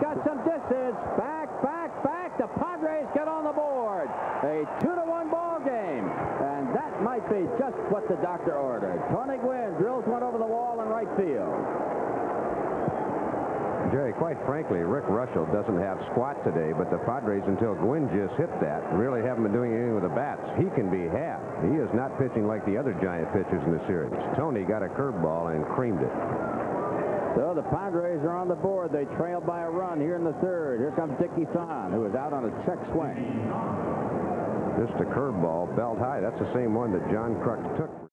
got some distance. Back, back, back. The Padres get on the board. A two to one ball game. And that might be just what the doctor ordered. Tony Gwynn drills one over the wall in right field. Jerry, quite frankly, Rick Reuschel doesn't have squat today, but the Padres, until Gwynn just hit that, really haven't been doing anything with the bats. He can be had. He is not pitching like the other giant pitchers in the series. Tony got a curveball and creamed it. So the Padres are on the board. They trail by a run here in the third. Here comes Dickie Thon, who is out on a check swing. Just a curveball, belt high. That's the same one that John Kruk took.